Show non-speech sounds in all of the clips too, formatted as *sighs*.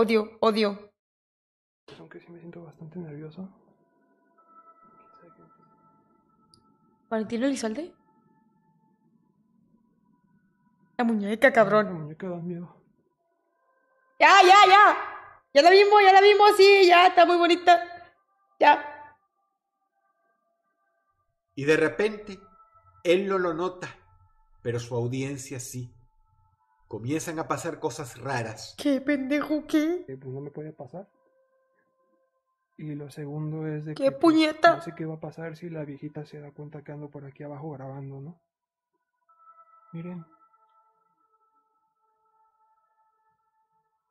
Odio, odio. Aunque sí me siento bastante nervioso. ¿Valentín Elizalde? La muñeca, La cabrón. muñeca da miedo. Ya, ya, ya. Ya la vimos, ya la vimos, sí, ya, está muy bonita. Ya. Y de repente, él no lo nota, pero su audiencia sí. Comienzan a pasar cosas raras. ¿Qué pendejo, qué? Eh, pues no me puede pasar. Y lo segundo es de ¡Qué que pues, puñeta! no sé qué va a pasar si la viejita se da cuenta que ando por aquí abajo grabando, ¿no? Miren,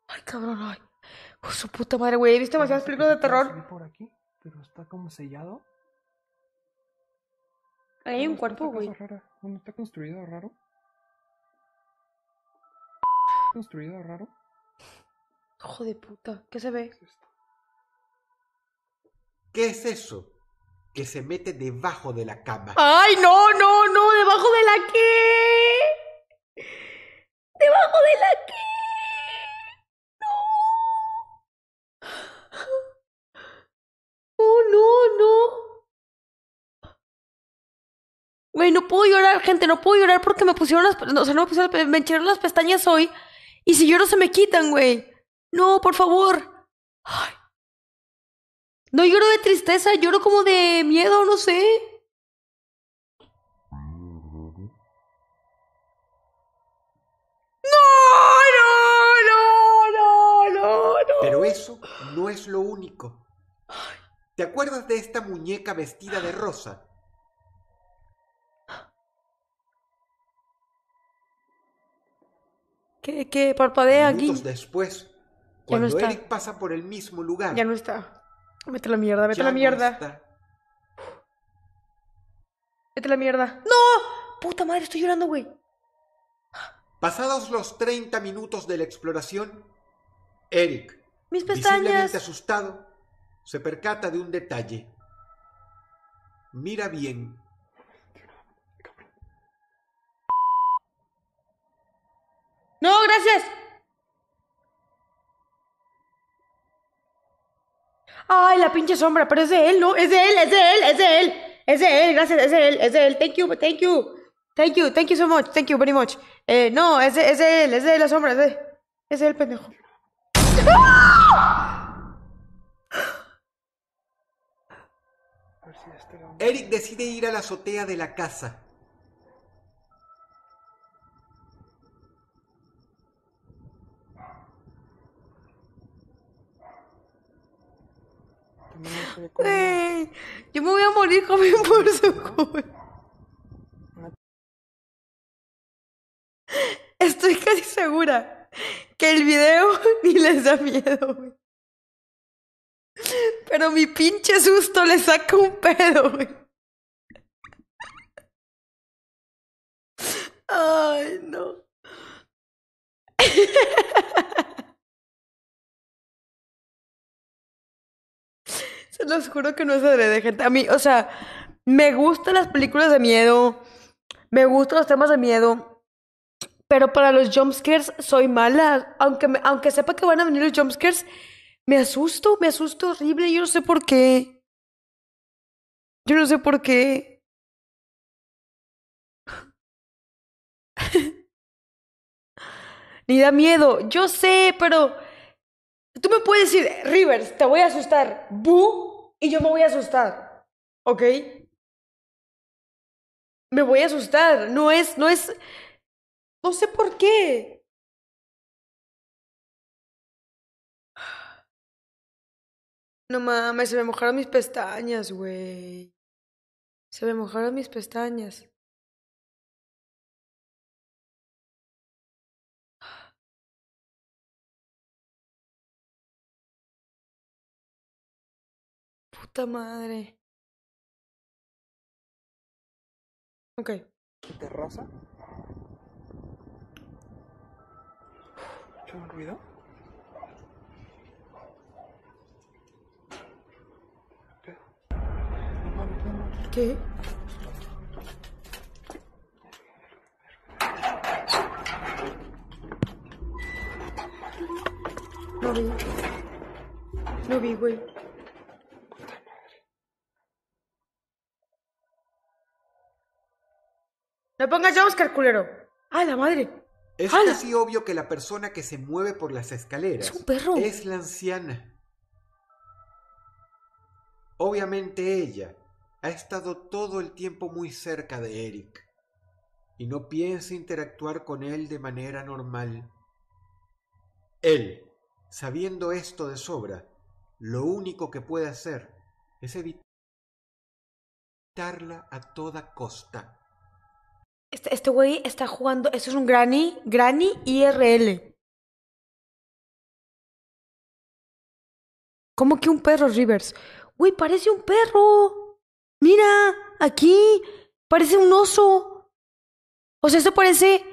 Ay, cabrón, ay. Por su puta madre, güey. ¿He visto demasiadas películas de terror? salir por aquí, pero está como sellado. Ahí hay un cuerpo, güey. rara. Bueno, está construido raro. Construido raro. Hijo de puta. ¿Qué se ve? ¿Qué es eso? Que se mete debajo de la cama. ¡Ay, no, no, no! ¿Debajo de la qué? ¿Debajo de la qué? No. Oh, no, no. Güey, no puedo llorar, gente, no puedo llorar porque me pusieron las... O sea, no me pusieron... las- Me echaron las pestañas hoy y si lloro se me quitan, güey. No, por favor. No lloro de tristeza, lloro como de miedo, no sé. No, no, no, no, no. Pero eso no es lo único. ¿Te acuerdas de esta muñeca vestida de rosa? Que, que parpadea aquí. Minutos después, Ya no cuando está. Eric pasa por el mismo lugar. Ya no está. Vete a la mierda, vete a la no mierda. está. Vete a la mierda. ¡No! Puta madre, estoy llorando, güey. Pasados los 30 minutos de la exploración, Eric, Mis visiblemente pestañas. asustado, se percata de un detalle. Mira bien. No, gracias. Ay, la pinche sombra, pero es de él, ¿no? Es de él, es de él, es de él. Es de él, gracias, es de él, es de él. Thank you, thank you. Thank you, thank you so much, thank you very much. Eh, no, es de, es de él, es de la sombra, es de, es de él, pendejo. Eric decide ir a la azotea de la casa. También no se ve como- Güey, yo me voy a morir joven por su culpa. Estoy casi segura que el video *laughs* ni les da miedo, güey. Pero mi pinche susto le saca un pedo, güey. Ay, no. *laughs* Se los juro que no es adrede, gente. A mí, o sea, me gustan las películas de miedo. Me gustan los temas de miedo. Pero para los jumpscares soy mala. Aunque, aunque sepa que van a venir los jumpscares, me asusto, me asusto horrible. Yo no sé por qué. Yo no sé por qué. *laughs* Ni da miedo. Yo sé, pero tú me puedes decir, Rivers, te voy a asustar. Bu, y yo me voy a asustar. ¿Ok? Me voy a asustar. No es, no es. No sé por qué. No mames, se me mojaron mis pestañas, güey. Se me mojaron mis pestañas. Puta madre. Ok. terraza. ¿Escuchan un ruido? ¿Qué? ¿Qué? No vi. No vi, güey. No pongas jumpscare, culero. ¡Ah, la madre! Es ¡Hala! casi obvio que la persona que se mueve por las escaleras Es un perro. es la anciana. Obviamente ella ha estado todo el tiempo muy cerca de Eric y no piensa interactuar con él de manera normal. Él, sabiendo esto de sobra, lo único que puede hacer es evitarla a toda costa. Este, güey está jugando. Esto es un Granny. Granny IRL. ¿Cómo que un perro, Rivers? Güey, parece un perro. Mira, aquí. Parece un oso. O sea, esto parece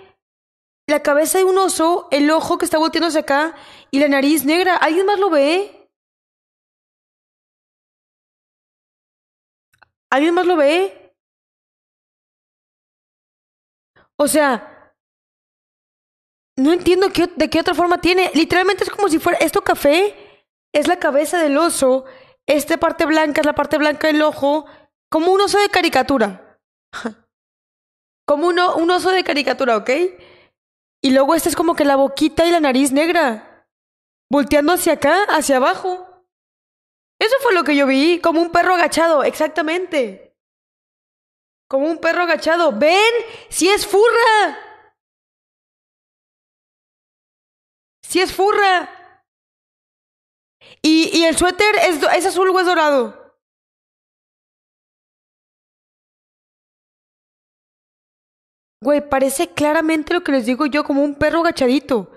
la cabeza de un oso, el ojo que está volteándose acá y la nariz negra. ¿Alguien más lo ve? ¿Alguien más lo ve? O sea, no entiendo de qué otra forma tiene. Literalmente es como si fuera esto café, es la cabeza del oso, esta parte blanca es la parte blanca del ojo, como un oso de caricatura. *laughs* Como uno, un oso de caricatura, ¿ok? Y luego esta es como que la boquita y la nariz negra, volteando hacia acá, hacia abajo. Eso fue lo que yo vi, como un perro agachado, exactamente. Como un perro agachado. ¡Ven! ¡Si es furra! ¡Si es furra! Y, y el suéter es, es azul o es dorado. Güey, parece claramente lo que les digo yo, como un perro agachadito.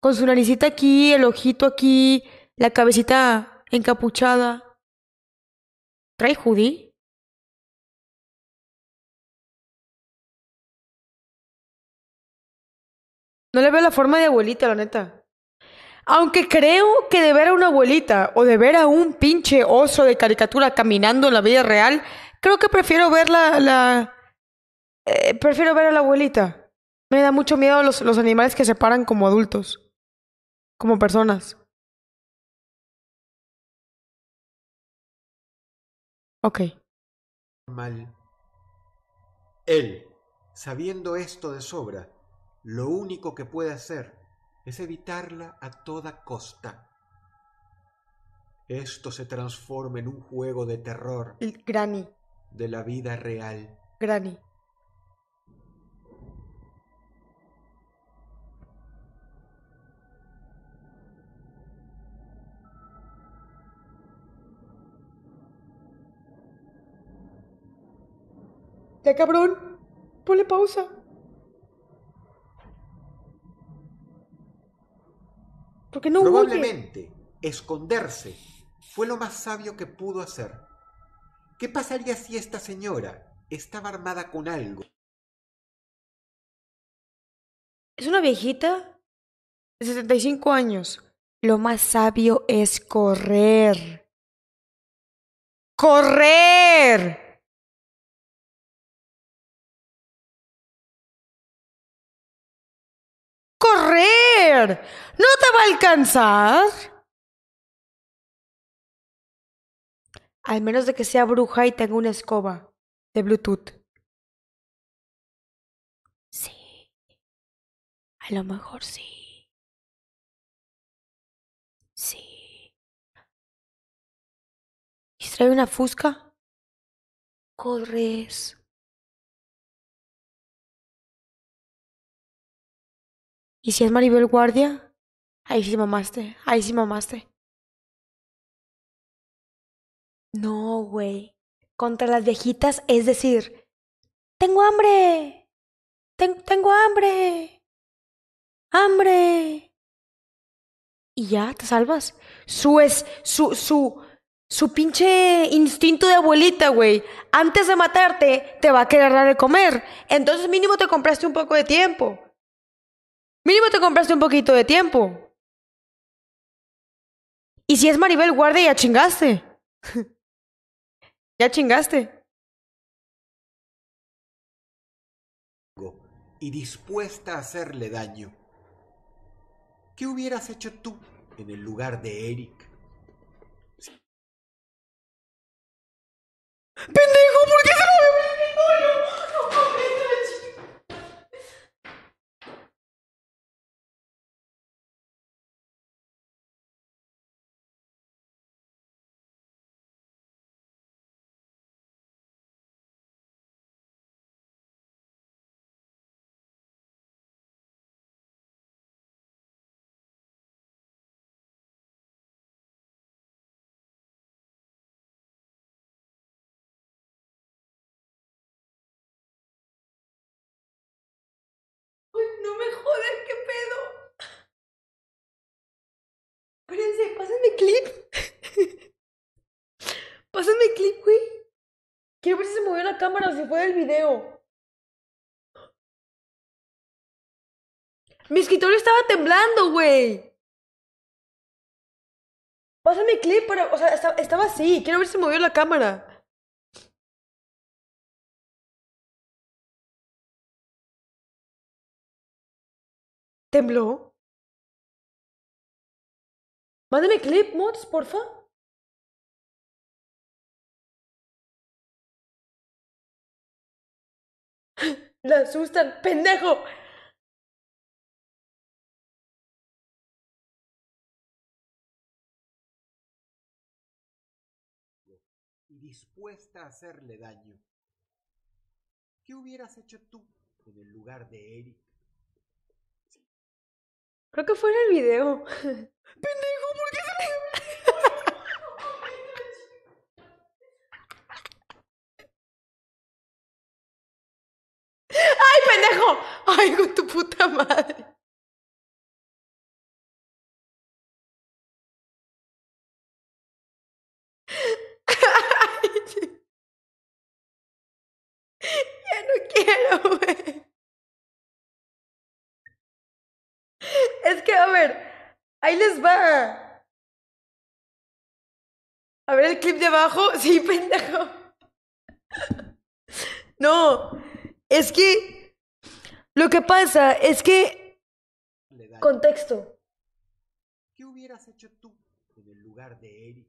Con su naricita aquí, el ojito aquí, la cabecita encapuchada. ¿Trae hoodie? No le veo la forma de abuelita, la neta. Aunque creo que de ver a una abuelita o de ver a un pinche oso de caricatura caminando en la vida real, creo que prefiero ver la... la eh, prefiero ver a la abuelita. Me da mucho miedo los, los animales que se paran como adultos. Como personas. Ok. mal. Él, sabiendo esto de sobra, lo único que puede hacer es evitarla a toda costa. Esto se transforma en un juego de terror El Granny. de la vida real. Granny. Ya cabrón, ponle pausa. Porque no huye. Probablemente esconderse fue lo más sabio que pudo hacer. ¿Qué pasaría si esta señora estaba armada con algo? Es una viejita de 75 años. Lo más sabio es correr. ¡Correr! ¡Correr! ¿No te va a alcanzar? Al menos de que sea bruja y tenga una escoba de Bluetooth. Sí. A lo mejor sí. Sí. ¿Y trae una fusca? Corres. ¿Y si es Maribel Guardia? Ahí sí mamaste. Ahí sí mamaste. No, güey. Contra las viejitas, es decir, tengo hambre. Ten- tengo hambre. Hambre. Y ya, te salvas. Su es, su, su, su pinche instinto de abuelita, güey. Antes de matarte, te va a querer dar de comer. Entonces mínimo te compraste un poco de tiempo. Mínimo te compraste un poquito de tiempo. Y si es Maribel Guardia, ya chingaste. *laughs* ya chingaste. y dispuesta a hacerle daño. ¿Qué hubieras hecho tú en el lugar de Eric. ¡Pendejo! ¿Por qué no me jodas, qué pedo. Espérense, pásenme clip. *laughs* pásenme clip, güey. Quiero ver si se movió la cámara o si fue el video. Mi escritorio estaba temblando, güey. Pásame clip para. O sea, esta- estaba así. Quiero ver si se movió la cámara. ¿Tembló? Mándame clip, mods, porfa. *laughs* La asustan, pendejo. y dispuesta a hacerle daño. ¿Qué hubieras hecho tú en el lugar de Eric? Creo que fue en el video. Pendejo, ¿por qué se me... ¡Ay, pendejo! ¡Ay, con tu puta madre! *laughs* Ya no quiero, güey. Es que, a ver, ahí les va. A ver el clip de abajo. *laughs* Sí, pendejo. No, es que lo que pasa es que... Contexto. ¿Qué hubieras hecho tú en el lugar de Eric?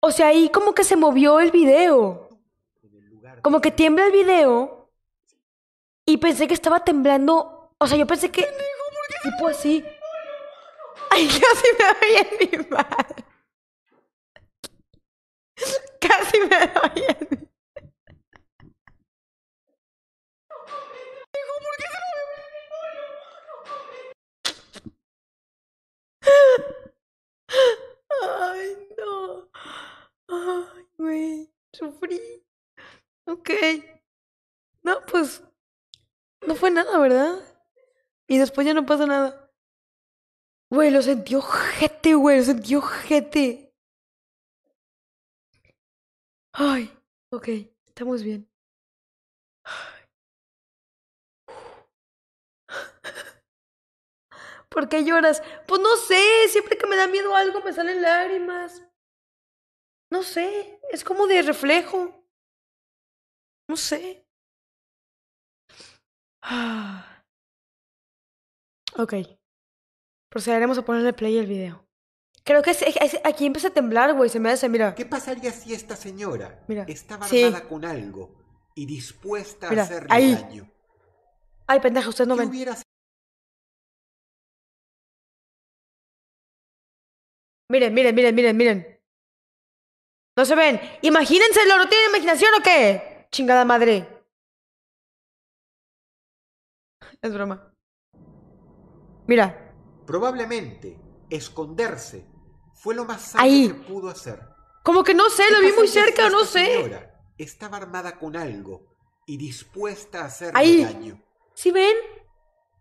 O sea, ahí como que se movió el video. Como que tiembla el video. Y pensé que estaba temblando. O sea, yo pensé que... Tipo así. Ay, casi me doy mi madre. Casi me doy en mi... Ay, no. Ay, güey. Sufrí. Ok. No, pues. No fue nada, ¿verdad? Y después ya no pasa nada. Güey, lo sentí ojete, güey. Lo sentí ojete. Ay, ok. Estamos bien. *sighs* ¿Por qué lloras? Pues no sé. Siempre que me da miedo algo me salen lágrimas. No sé. Es como de reflejo. No sé. *sighs* Ok. Procederemos a ponerle play al video. Creo que es- es- aquí empieza a temblar, güey. Se me hace, mira. ¿Qué pasaría si esta señora Mira, estaba sí. armada con algo y dispuesta Mira, a hacerle ahí. daño? Ay, pendeja, ustedes no ¿Qué ven. Miren, miren, miren, miren, miren. No se ven. Imagínenselo, ¿no tienen imaginación o qué? Chingada madre. Es broma. Mira. Probablemente esconderse fue lo más sabio Ahí. que pudo hacer. Como que no sé, ¿Qué lo vi muy cerca, no esta sé. estaba armada con algo y dispuesta a hacerle Ahí. daño. ¿Sí ven?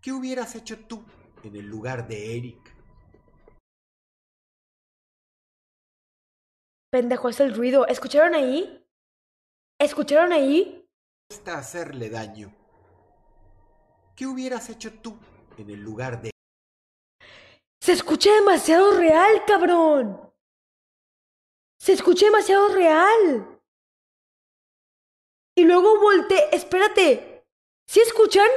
¿Qué hubieras hecho tú en el lugar de Eric? Pendejo, es el ruido. ¿Escucharon ahí? ¿Escucharon ahí? Dispuesta a hacerle daño. ¿Qué hubieras hecho tú en el lugar de Se escucha demasiado real, cabrón. Se escucha demasiado real. Y luego volteé. Espérate. ¿Sí escuchan?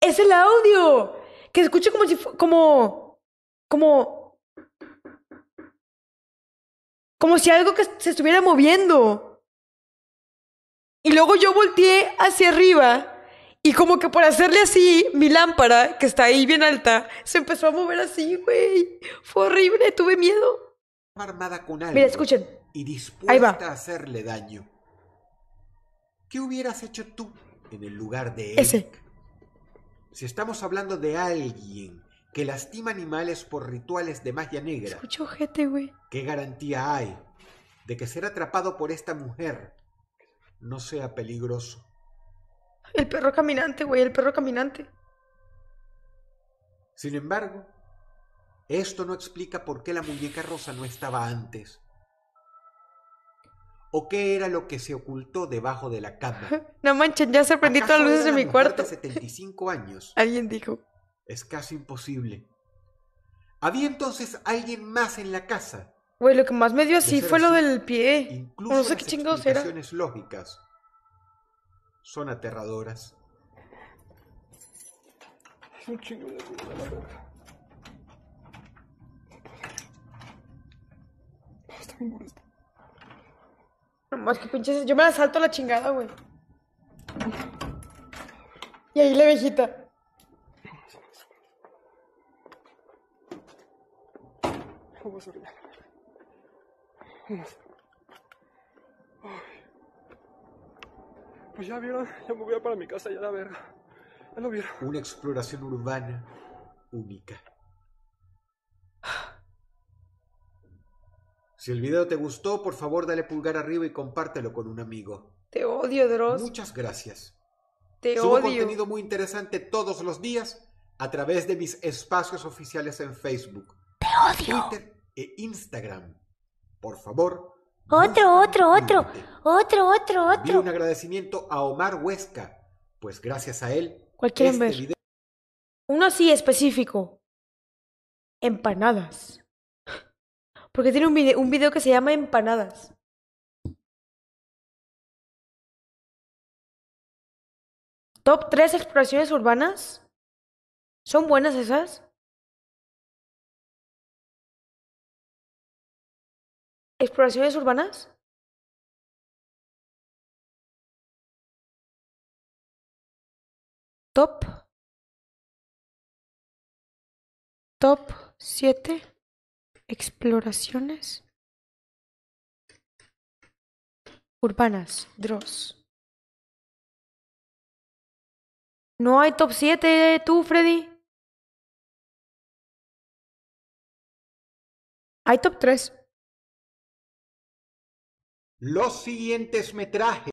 Es el audio. Que se escucha como si como. como como si algo que se estuviera moviendo. Y luego yo volteé hacia arriba y como que por hacerle así, mi lámpara, que está ahí bien alta, se empezó a mover así, güey. Fue horrible, tuve miedo. Armada con algo Mira, escuchen. y Ahí dispuesta va. a hacerle daño. ¿Qué hubieras hecho tú en el lugar de Ese. Eric? Si estamos hablando de alguien que lastima animales por rituales de magia negra, Escucho gente, güey. ¿qué garantía hay de que ser atrapado por esta mujer no sea peligroso? El perro caminante, güey, el perro caminante. Sin embargo, esto no explica por qué la muñeca rosa no estaba antes. ¿O qué era lo que se ocultó debajo de la cama? *laughs* No manchen, ya se prendí todas las ¿Acaso luces de mi cuarto. de 75 años. *laughs* Alguien dijo. Es casi imposible. Había entonces alguien más en la casa. Güey, lo que más me dio así fue lo del pie. Incluso No sé las qué chingados era. lógicas son aterradoras. Es un chingo de ruido, la verga. No, Está bien molesto. Nomás que pinches. Yo me la salto a la chingada, güey. Y ahí la viejita. Vamos a ya. Vamos. Pues ya vieron, ya me voy a para mi casa, ya la verga. Ya lo vieron. Una exploración urbana única. Si el video te gustó, por favor dale pulgar arriba y compártelo con un amigo. Te odio, Dross. Muchas gracias. Te Subo odio. contenido muy interesante todos los días a través de mis espacios oficiales en Facebook, Te odio. Twitter e Instagram. Por favor. Otro, otro, y otro, únete. otro, otro, Envío un otro. agradecimiento a Omar Huesca, pues gracias a él, ¿Cuál quieren este ver? video Uno así específico. Empanadas. Porque tiene un video, un video que se llama Empanadas. Top 3 exploraciones urbanas. ¿Son buenas esas? ¿Exploraciones urbanas? Top. Top 7 exploraciones urbanas. Dross. No hay top 7 tú, Freddy. Hay top 3. Los siguientes metrajes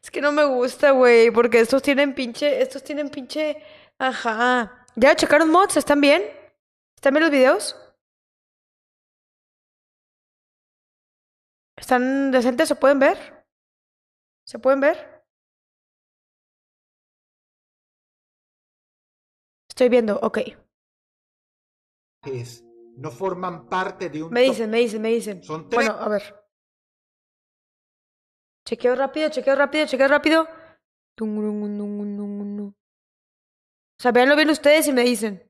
Es que no me gusta, güey, porque estos tienen pinche, estos tienen pinche, ajá. ¿Ya checaron mods? ¿Están bien? ¿Están bien los videos? ¿Están decentes? ¿Se pueden ver? ¿Se pueden ver? Estoy viendo, ok. no forman parte de un Me dicen, me dicen, me dicen. Son tres. Bueno, a ver. Chequeo rápido, chequeo rápido, chequeo rápido. O sea, véanlo bien ustedes y me dicen.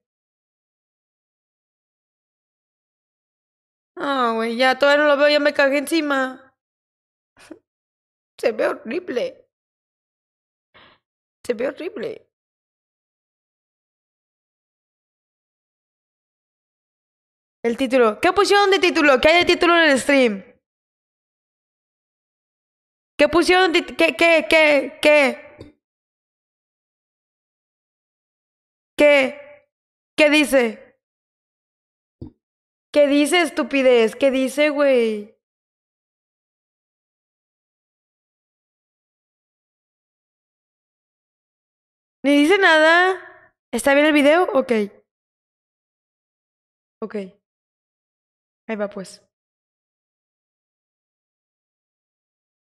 Ah, güey, ya todavía no lo veo, ya me cagué encima. *laughs* Se ve horrible. Se ve horrible. El título. ¿Qué pusieron de título? ¿Qué hay de título en el stream? ¿Qué pusieron. ¿Qué, qué, qué, qué? ¿Qué? ¿Qué dice? ¿Qué dice, estupidez? ¿Qué dice, güey? ¿Ni dice nada? ¿Está bien el video? Ok. Ok. Ahí va pues.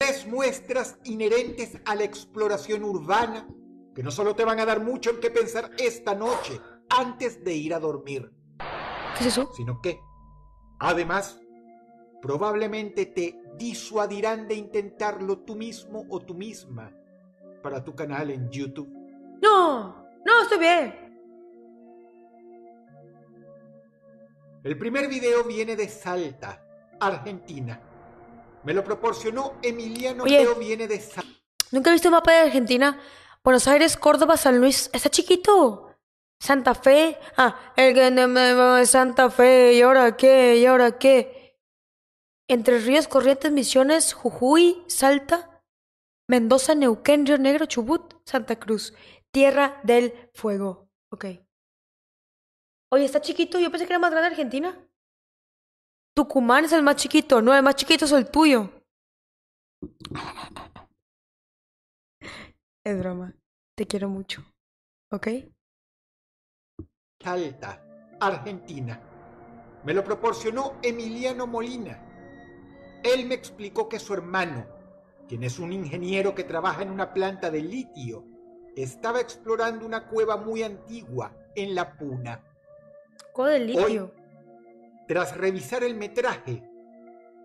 Tres muestras inherentes a la exploración urbana que no solo te van a dar mucho en qué pensar esta noche antes de ir a dormir, ¿Qué es eso? sino que, además, probablemente te disuadirán de intentarlo tú mismo o tú misma para tu canal en YouTube. No, no, estoy bien. El primer video viene de Salta, Argentina. Me lo proporcionó Emiliano Oye. Viene de Salta. ¿Nunca he visto un mapa de Argentina? Buenos Aires, Córdoba, San Luis. Está chiquito. Santa Fe. Ah, el que no me va- Santa Fe. ¿Y ahora qué? ¿Y ahora qué? Entre Ríos, Corrientes, Misiones, Jujuy, Salta, Mendoza, Neuquén, Río Negro, Chubut, Santa Cruz. Tierra del Fuego. Ok. Oye, está chiquito. Yo pensé que era más grande Argentina. Tucumán es el más chiquito. No, el más chiquito es el tuyo. *laughs* Es broma. Te quiero mucho. ¿Ok? Salta, Argentina. Me lo proporcionó Emiliano Molina. Él me explicó que su hermano, quien es un ingeniero que trabaja en una planta de litio, estaba explorando una cueva muy antigua en La Puna. Codo de litio. Tras revisar el metraje,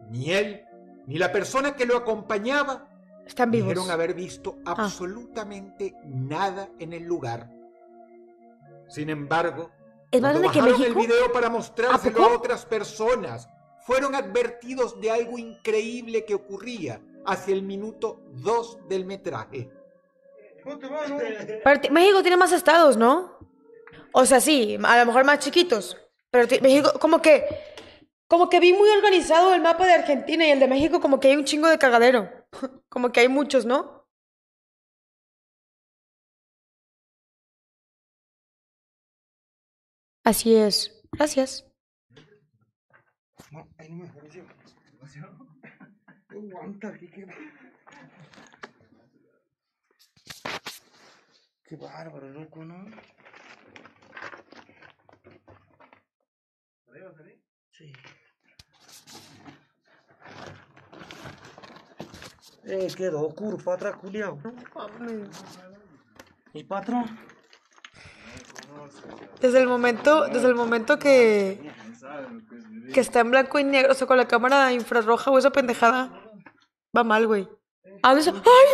ni él ni la persona que lo acompañaba Están vivos. dijeron haber visto absolutamente nada en el lugar. Sin embargo, ¿Es cuando que bajaron México? el video para mostrárselo a otras personas, fueron advertidos de algo increíble que ocurría hacia el minuto 2 del metraje. Pero México tiene más estados, ¿no? O sea, sí, a lo mejor más chiquitos. Pero México, como que. Como que vi muy organizado el mapa de Argentina y el de México, como que hay un chingo de cagadero. *laughs* Como que hay muchos, ¿no? Así es. Gracias. *laughs* Qué bárbaro, loco, ¿no? Sí. Eh, quedó oscuro para atrás, culiao. ¿Y patrón? Desde el momento, desde el momento que, que está en blanco y negro, o sea, con la cámara infrarroja o esa pendejada, va mal, güey. ¿A se- ¡Ay!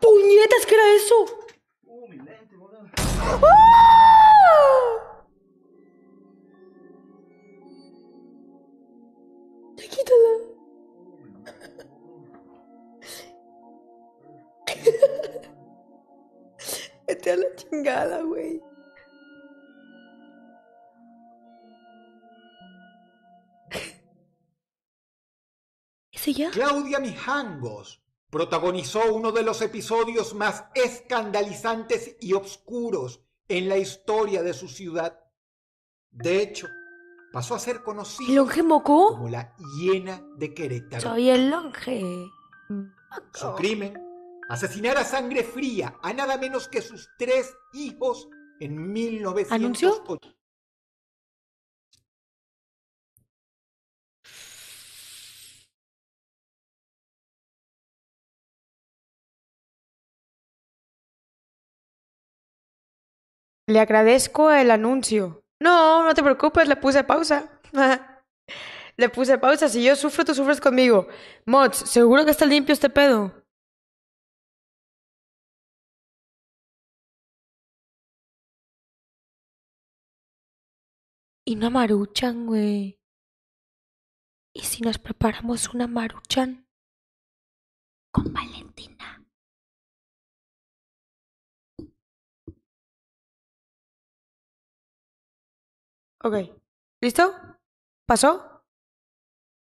¡Puñetas! ¿Qué era eso? ¡Ah! *laughs* Vete a la chingada, güey. ¿Ese ya? Claudia Mijangos protagonizó uno de los episodios más escandalizantes y oscuros en la historia de su ciudad. De hecho, pasó a ser ¿El conocido longe mocó? como la hiena de Querétaro. Soy el longe. Su crimen, asesinar a sangre fría a nada menos que sus tres hijos en 1908. ¿Anunció? Le agradezco el anuncio. No, no te preocupes, le puse pausa. *laughs* le puse pausa. Si yo sufro, tú sufres conmigo. Mods, ¿seguro que está limpio este pedo? Y una maruchan, güey. ¿Y si nos preparamos una maruchan? Con Valentina. Ok. ¿Listo? ¿Pasó?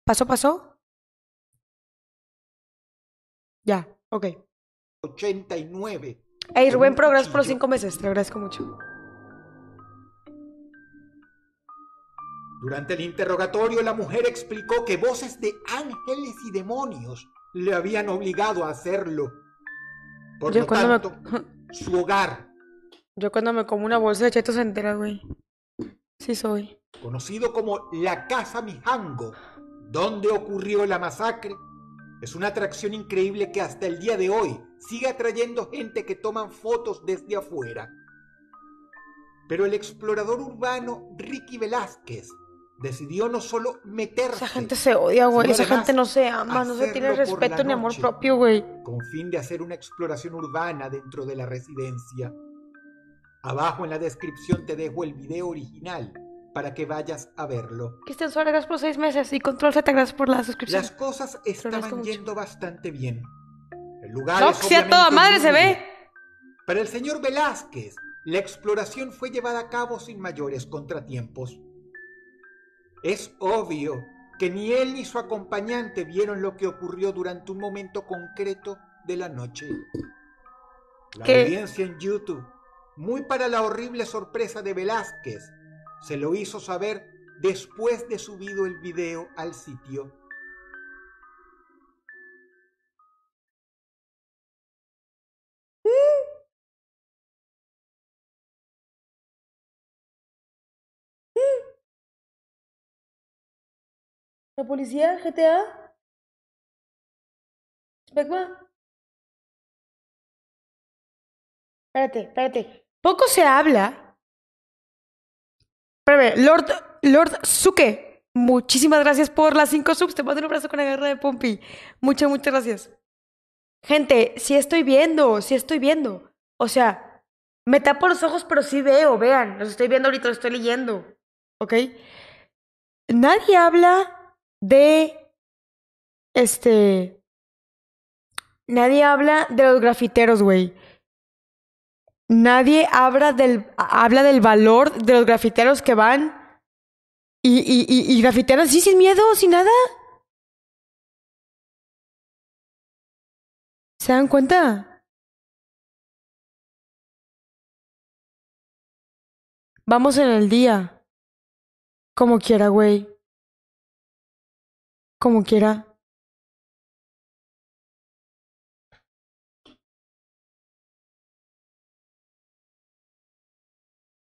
¿Pasó, pasó? Ya, ok. 89. Ey, con Rubén un Pro, gracias por los cinco meses. Te agradezco mucho. Durante el interrogatorio, la mujer explicó que voces de ángeles y demonios le habían obligado a hacerlo. Por Yo lo me- tanto, su hogar, Yo cuando me como una bolsa de chetos entera, güey. Sí soy. conocido como la Casa Mijango, donde ocurrió la masacre, es una atracción increíble que hasta el día de hoy sigue atrayendo gente que toman fotos desde afuera. Pero el explorador urbano Ricky Velázquez decidió no solo meterse Esa gente se odia, güey. Esa gente no se ama, no se tiene respeto ni amor propio, güey. con fin de hacer una exploración urbana dentro de la residencia. Abajo en la descripción te dejo el video original para que vayas a verlo. Cristian Suárez, gracias por seis meses. Y Control Z, gracias por la suscripción. Las cosas estaban yendo bastante bien. El lugar No, es sea toda madre, se ve. Para el señor Velázquez, la exploración fue llevada a cabo sin mayores contratiempos. Es obvio que ni él ni su acompañante vieron lo que ocurrió durante un momento concreto de la noche. La ¿Qué? audiencia en YouTube, muy para la horrible sorpresa de Velázquez, se lo hizo saber después de subido el video al sitio. ¿La policía? ¿GTA? ¿Specma? Espérate, espérate. Poco se habla. Espérame, Lord, Lord Suke. Muchísimas gracias por las cinco subs. Te mando un abrazo con la garra de Pompi. Muchas, muchas gracias. Gente, sí estoy viendo, sí estoy viendo. O sea, me tapo los ojos, pero sí veo, vean. Los estoy viendo ahorita, los estoy leyendo. ¿Ok? Nadie habla de. Este. Nadie habla de los grafiteros, güey. Nadie habla del, habla del valor de los grafiteros que van y, y, y, grafitean así sin miedo, sin nada. ¿Se dan cuenta? Vamos en el día. Como quiera, güey. Como quiera.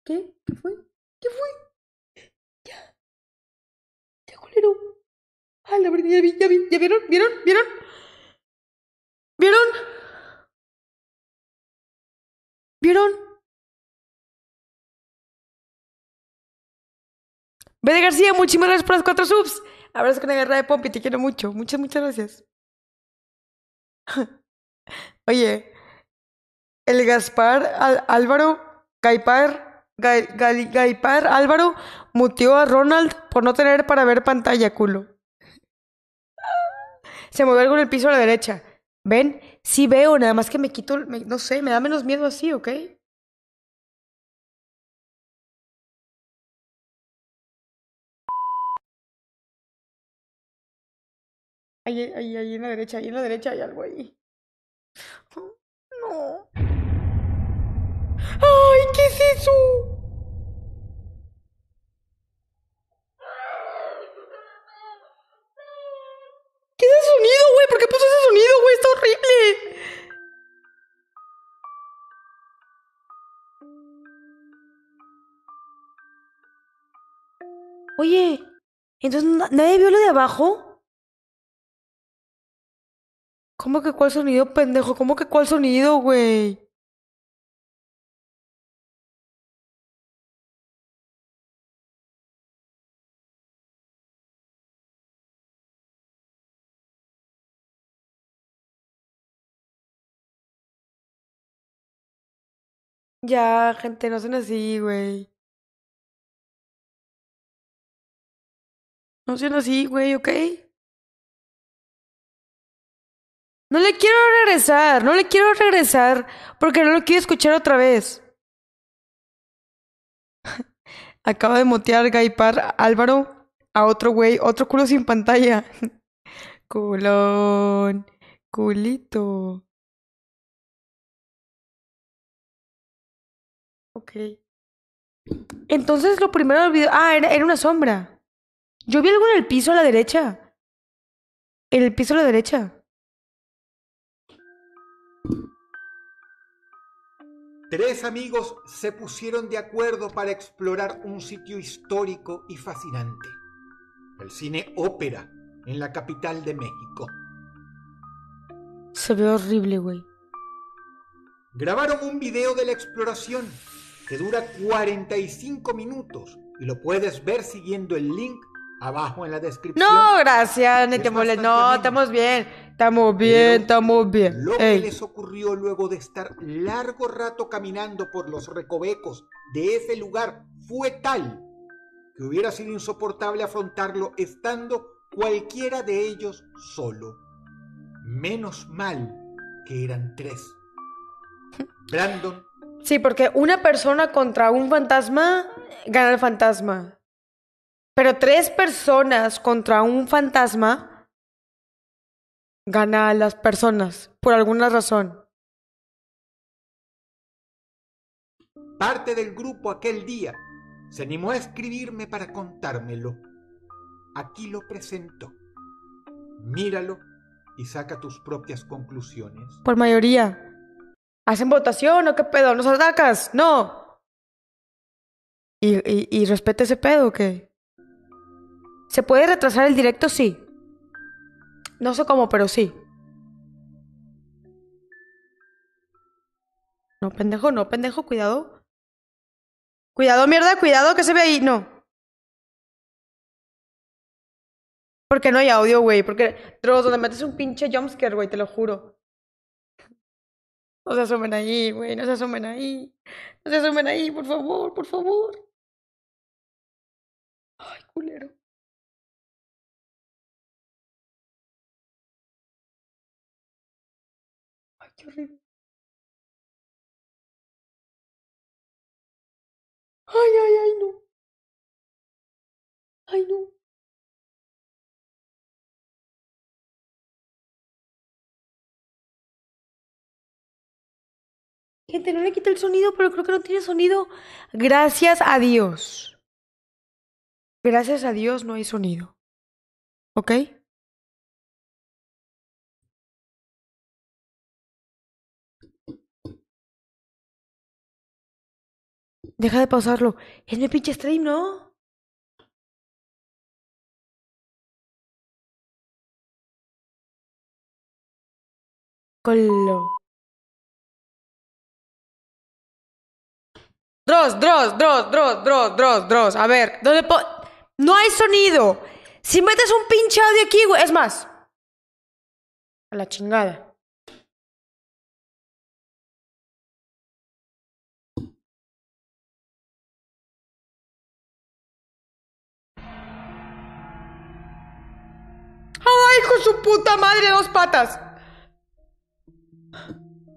¿Qué? ¿Qué fue? ¿Qué fue? Ya. Ya, culero. Ah, la verdad, ya vi, ya vi. ¿Ya vieron? ¿Vieron? ¿Vieron? ¿Vieron? ¿Vieron? Bede García, muchísimas gracias por las cuatro subs. Abrazo con la guerra de Pompi, te quiero mucho. Muchas, muchas gracias. *laughs* Oye, el Gaspar Álvaro Gaipar, Gaipar Álvaro muteó a Ronald por no tener para ver pantalla, culo. Se movió algo en el piso a la derecha. ¿Ven? Sí veo, nada más que me quito, me- no sé, me da menos miedo así, ¿ok? Ahí, ahí, ahí en la derecha, ahí en la derecha hay algo ahí. No. ¡Ay, qué es eso! ¿Qué es ese sonido, güey? ¿Por qué puso ese sonido, güey? Está horrible. Oye, entonces na- nadie vio lo de abajo. ¿Cómo que cuál sonido, pendejo? ¿Cómo que cuál sonido, güey? Ya, gente, no sean así, güey. No sean así, güey, ¿ok? No le quiero regresar, no le quiero regresar porque no lo quiero escuchar otra vez. *laughs* Acaba de motear Gaipar Álvaro a otro güey, otro culo sin pantalla. *laughs* Culón, culito. Ok. Entonces lo primero del video. Ah, era una sombra. Yo vi algo en el piso a la derecha. En el piso a la derecha. Tres amigos se pusieron de acuerdo para explorar un sitio histórico y fascinante. El cine ópera en la capital de México. Se ve horrible, güey. Grabaron un video de la exploración que dura 45 minutos y lo puedes ver siguiendo el link Abajo en la descripción. No, gracias, bastante No, estamos bien. Estamos bien, estamos bien. Lo que Ey. les ocurrió luego de estar largo rato caminando por los recovecos de ese lugar fue tal que hubiera sido insoportable afrontarlo estando cualquiera de ellos solo. Menos mal que eran tres. Brandon Sí, porque una persona contra un fantasma gana el fantasma. Pero tres personas contra un fantasma gana a las personas, por alguna razón. Parte del grupo aquel día se animó a escribirme para contármelo. Aquí lo presento. Míralo y saca tus propias conclusiones. Por mayoría. ¿Hacen votación o qué pedo? ¿Nos atacas? No. ¿Y, y, y respeta ese pedo o qué? ¿Se puede retrasar el directo? Sí. No sé cómo, pero sí. No, pendejo, no, pendejo, cuidado. Cuidado, mierda, cuidado, que se ve ahí. No. Porque no hay audio, güey. Porque, donde metes un pinche jumpscare, güey, te lo juro. No se asomen ahí, güey, no se asomen ahí. No se asomen ahí, por favor, por favor. Ay, culero. Ay, ay, ay, no. Ay, no. Gente, no le quita el sonido, pero creo que no tiene sonido. Gracias a Dios. Gracias a Dios no hay sonido. ¿Ok? Deja de pausarlo. Es mi pinche stream, ¿no? Colo. Dross, Dross, Dross, Dross, Dross, Dross, Dross. A ver, ¿dónde po No hay sonido. Si metes un pinche audio aquí, güey. Es más. A la chingada. ¡Ay, hijo de su puta madre, dos patas!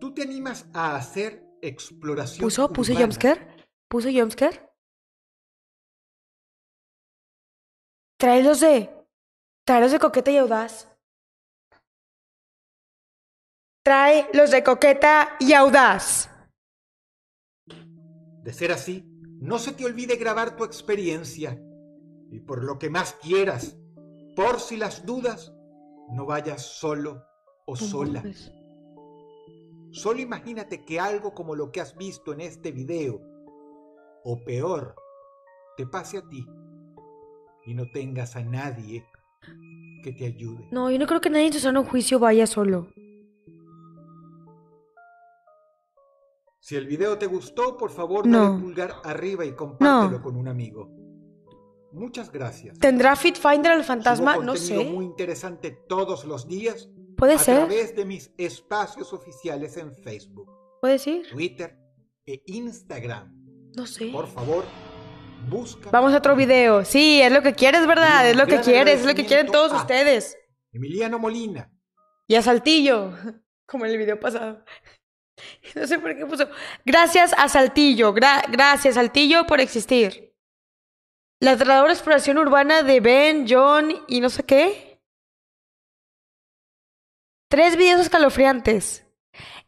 ¿Tú te animas a hacer exploración ¿Puso? ¿Puse jumpscare? ¿Puso jumpscare? Trae los de. Trae los de coqueta y audaz. Trae los de coqueta y audaz. De ser así, no se te olvide grabar tu experiencia. Y por lo que más quieras, por si las dudas, no vayas solo o sola. Solo imagínate que algo como lo que has visto en este video, o peor, te pase a ti y no tengas a nadie que te ayude. No, yo no creo que nadie en su sano juicio vaya solo. Si el video te gustó, por favor, No. dale pulgar arriba y compártelo No. con un amigo. Muchas gracias. ¿Tendrá Fitfinder Subo fantasma? No sé. muy interesante todos los días Puede a ser. través de mis espacios oficiales en Facebook, Puede ser. Twitter e Instagram. No sé. Por favor, busca Vamos a otro video. Sí, es lo que quieres, ¿verdad? Es lo que quieres, es lo que quieren todos a- ustedes. Emiliano Molina. Y a Saltillo, *laughs* como en el video pasado. *laughs* No sé por qué puso. Gracias a Saltillo, gra- gracias Saltillo por existir. La aterradora exploración urbana de Ben, John y no sé qué. Tres videos escalofriantes.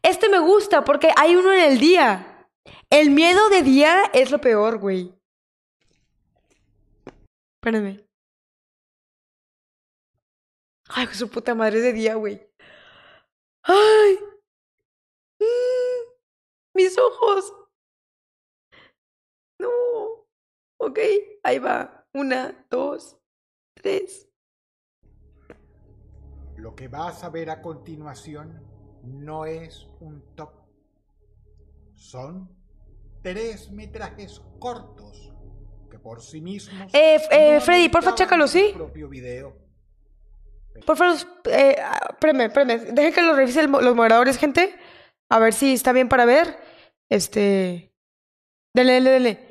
Este me gusta porque hay uno en el día. El miedo de día es lo peor, güey. Espérenme. Ay, su puta madre de día, güey. Ay. Mm, mis ojos. Ok, ahí va. Una, dos, tres. Lo que vas a ver a continuación no es un top. Son tres metrajes cortos que por sí mismos Eh, eh, no Freddy, porfa, chécalo, ¿sí? propio video. Por favor, eh, espérame, espérame. Dejen que lo revisen los moderadores, gente. A ver si está bien para ver. Este. Dele, dele, dele.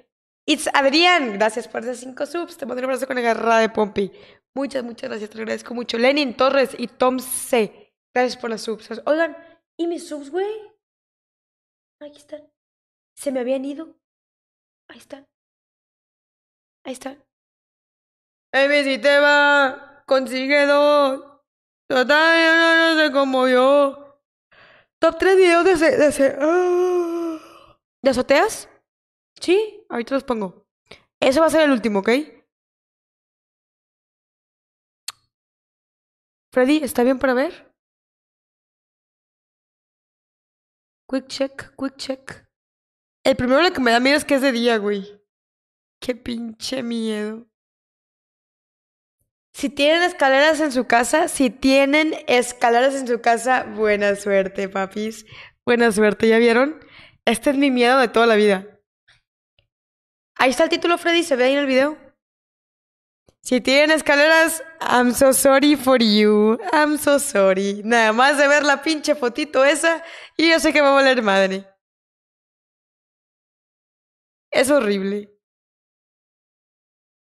It's Adrián. Gracias por esos cinco subs. Te mando un abrazo con agarrada de Pompi. Muchas, muchas gracias. Te agradezco mucho. Lenin Torres y Tom C. Gracias por las subs. Oigan, ¿y mis subs, güey? Aquí están. Se me habían ido. Ahí están. Ahí están. Amy, si te va, consigue dos. Total, no, no sé como yo. Top 3 videos de, de, ese- ah. ¿De azoteas? Sí, ahorita los pongo. Eso va a ser el último, ¿ok? Freddy, ¿está bien para ver? Quick check, quick check. El primero lo que me da miedo es que es de día, güey. Qué pinche miedo. Si tienen escaleras en su casa, si tienen escaleras en su casa, buena suerte, papis. Buena suerte, ¿ya vieron? Este es mi miedo de toda la vida. Ahí está el título, Freddy, ¿se ve ahí en el video? Si tienen escaleras, I'm so sorry for you. I'm so sorry. Nada más de ver la pinche fotito esa, y yo sé que va a valer madre. Es horrible.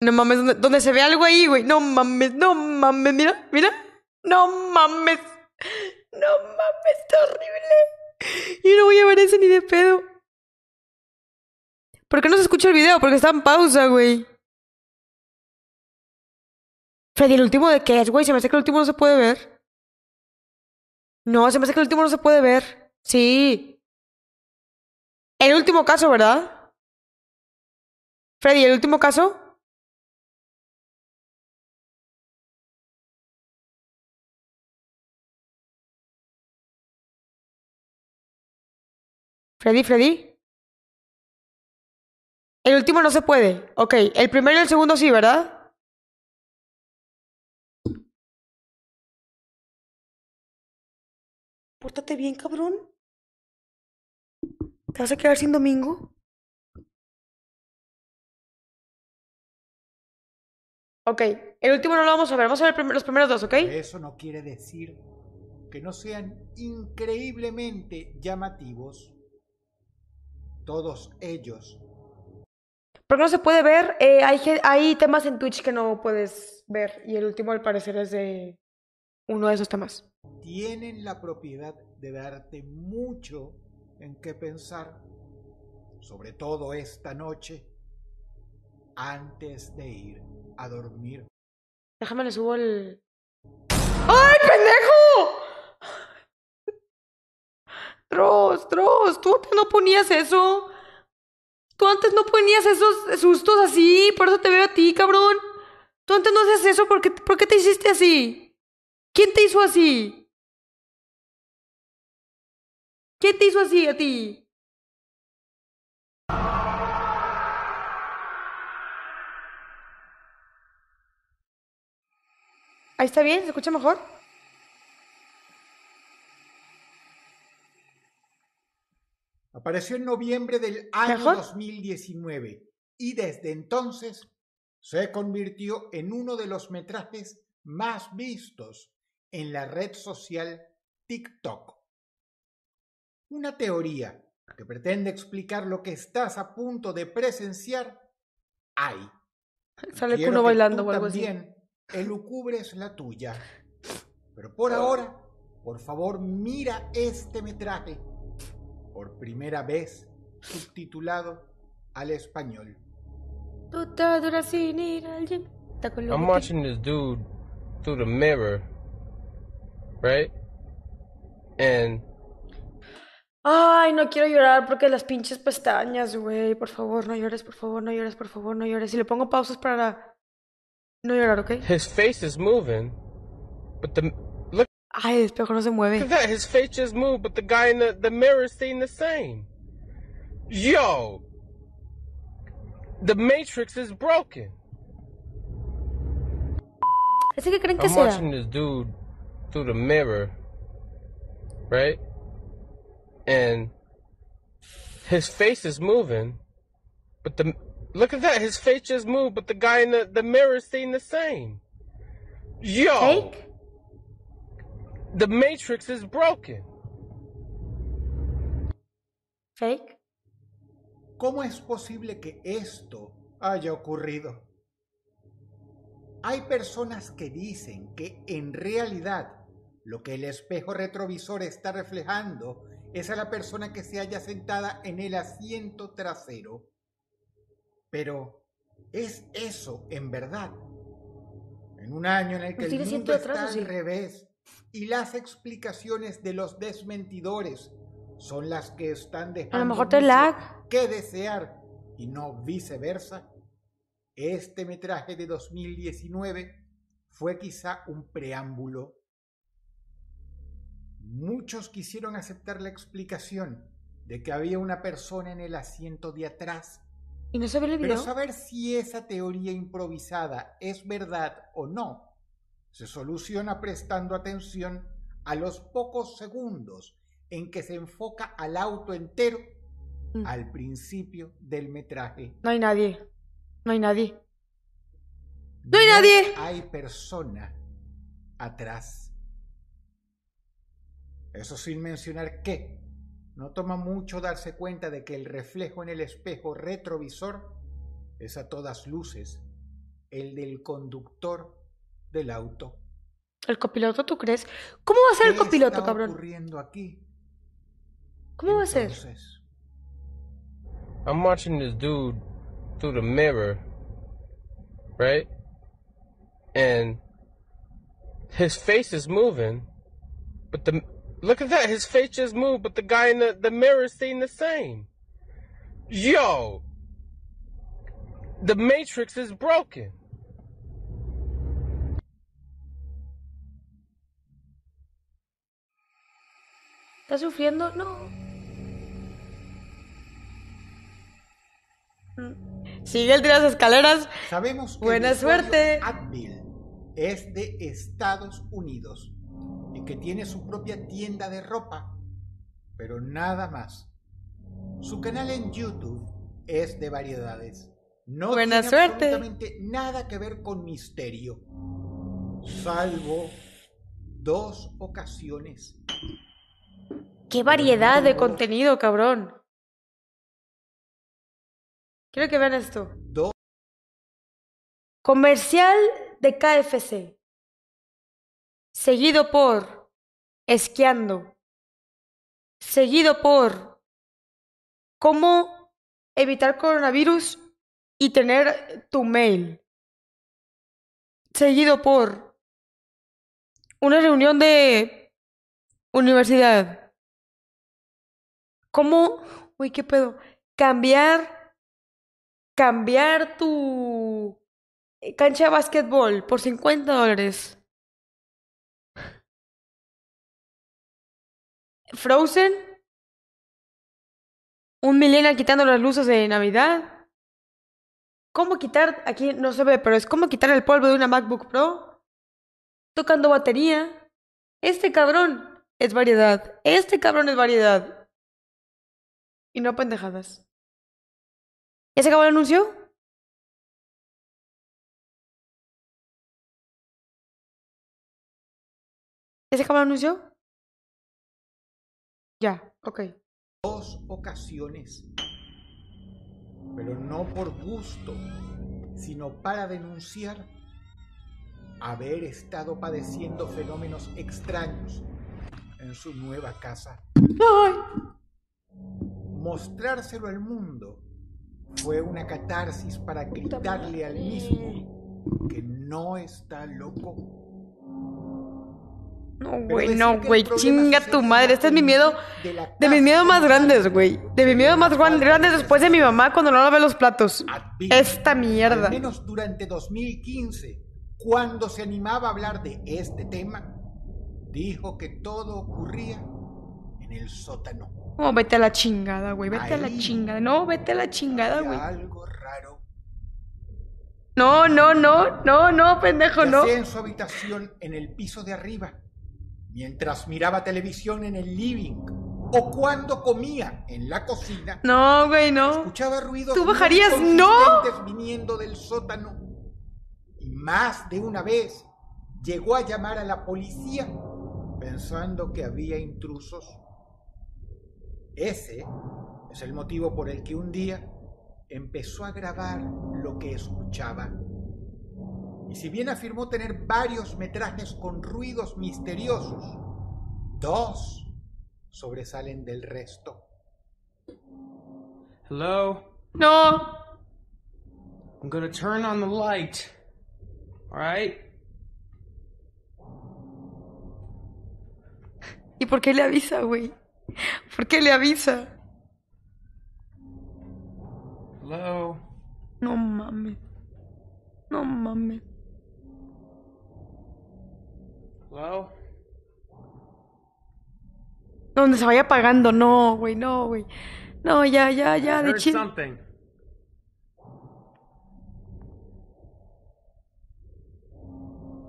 No mames, donde, donde se ve algo ahí, güey. No mames, no mames, mira, mira. No mames. No mames, está horrible. Yo no voy a ver ese ni de pedo. ¿Por qué no se escucha el video? Porque está en pausa, güey. Freddy, ¿el último de qué es, güey? Se me hace que el último no se puede ver. No, se me hace que el último no se puede ver. Sí. El último caso, ¿verdad? Freddy, ¿el último caso? Freddy, Freddy. El último no se puede. Ok, el primero y el segundo sí, ¿verdad? Pórtate bien, cabrón. ¿Te vas a quedar sin domingo? Ok, el último no lo vamos a ver. Vamos a ver prim- los primeros dos, ¿ok? Eso no quiere decir que no sean increíblemente llamativos. Todos ellos. Porque no se puede ver. Eh, hay, hay temas en Twitch que no puedes ver. Y el último, al parecer, es de uno de esos temas. tienen la propiedad de darte mucho en qué pensar, sobre todo esta noche, antes de ir a dormir. Déjame le subo el. ¡Ay, pendejo! Dross, Dross, tú no ponías eso. Tú antes no ponías esos sustos así, por eso te veo a ti, cabrón. Tú antes no hacías eso, ¿por qué, por qué te hiciste así? ¿Quién te hizo así? ¿Quién te hizo así a ti? Ahí está bien, ¿se escucha mejor? Apareció en noviembre del año ¿Mejor? 2019 y desde entonces se convirtió en uno de los metrajes más vistos en la red social TikTok. Una teoría que pretende explicar lo que estás a punto de presenciar hay. *laughs* Sale Quiero Kuno que bailando o algo así. también elucubres la tuya. *laughs* Pero por ahora, por favor, mira este metraje. Por primera vez subtitulado al español. I'm watching this dude through the mirror, right? And Ay, no quiero llorar porque las pinches pestañas, güey. Por favor, no llores, por favor, no llores, por favor, no llores. Y le pongo pausas para no llorar, ¿ok? his face is moving, but the Ay, el espejo no se at mueve. that. His face just moved, but the guy in the, the mirror is staying the same. Yo, the Matrix is broken. ¿Ese que creen que I'm sea? watching this dude through the mirror, right? And his face is moving, but the look at that. His face just moved, but the guy in the, the mirror staying the same. Yo, ¿Fake? The Matrix is broken. ¿Fake? ¿Cómo es posible que esto haya ocurrido? Hay personas que dicen que en realidad lo que el espejo retrovisor está reflejando es a la persona que se halla sentada en el asiento trasero. Pero, ¿es eso en verdad? En un año en el que ¿No el mundo atrás, está sí? al revés y las explicaciones de los desmentidores son las que están dejando A lo mejor te lag. que desear y no viceversa, este metraje de 2019 fue quizá un preámbulo. Muchos quisieron aceptar la explicación de que había una persona en el asiento de atrás, ¿Y no se ve el pero video? saber si esa teoría improvisada es verdad o no se soluciona prestando atención a los pocos segundos en que se enfoca al auto entero Mm. al principio del metraje. No hay nadie. No hay nadie. ¡No hay nadie! Hay persona atrás. Eso sin mencionar que no toma mucho darse cuenta de que el reflejo en el espejo retrovisor es a todas luces el del conductor del auto. ¿El copiloto tú crees? ¿Cómo va a ser el copiloto, está cabrón? ocurriendo aquí? ¿Cómo va a ser? Entonces, I'm watching this dude through the mirror, right? And his face is moving, but the look at that. His face just moved, but the guy in the, the mirror is staying the same. Yo, the Matrix is broken. ¿Estás sufriendo? No. Sigue el de las escaleras. Sabemos que Buena el suerte. Advil es de Estados Unidos y que tiene su propia tienda de ropa, pero nada más. Su canal en YouTube es de variedades. No Buena tiene suerte. absolutamente nada que ver con misterio, salvo dos ocasiones. ¡Qué variedad de contenido, cabrón! Quiero que vean esto. Comercial de KFC. Seguido por esquiando. Seguido por cómo evitar coronavirus y tener tu mail. Seguido por una reunión de universidad. ¿Cómo? Uy, qué pedo. Cambiar. Cambiar tu eh, cancha de básquetbol por 50 dólares. Frozen. Un millennial quitando las luces de Navidad. ¿Cómo quitar? Aquí no se ve, pero es como quitar el polvo de una MacBook Pro. Tocando batería. Este cabrón es variedad. Este cabrón es variedad. Y no pendejadas. ¿Ya se acabó el anuncio? ¿Ya se acabó el anuncio? Ya, ok. dos ocasiones, pero no por gusto, sino para denunciar haber estado padeciendo fenómenos extraños en su nueva casa. ¡Ay! Mostrárselo al mundo fue una catarsis para gritarle al mismo que no está loco. No, güey, no, güey, chinga tu madre. Este es mi miedo. de mis miedos más de grandes, güey. De mis miedos más gran- grandes después de mi mamá cuando no lave los platos. Esta mierda. Al menos durante 2015, cuando se animaba a hablar de este tema, dijo que todo ocurría el sótano. No, vete a la chingada, güey. Vete a la Ahí. chingada. No, vete a la chingada, güey. algo raro. No, no, no, no, no, pendejo, no. En su habitación en el piso de arriba, mientras miraba televisión en el living o cuando comía en la cocina, No, güey, no. escuchaba ruidos ¿Tú bajarías? ¡No! viniendo del sótano. Y más de una vez llegó a llamar a la policía pensando que había intrusos. Ese es el motivo por el que un día empezó a grabar lo que escuchaba. Y si bien afirmó tener varios metrajes con ruidos misteriosos, dos sobresalen del resto. Hello? No. I'm gonna turn on the light. Alright? ¿Y por qué le avisa, güey? ¿Por qué le avisa? Hello? No mames. No mames. Hello? Donde se vaya apagando, no, güey, no, güey. No, ya, ya, ya, de something.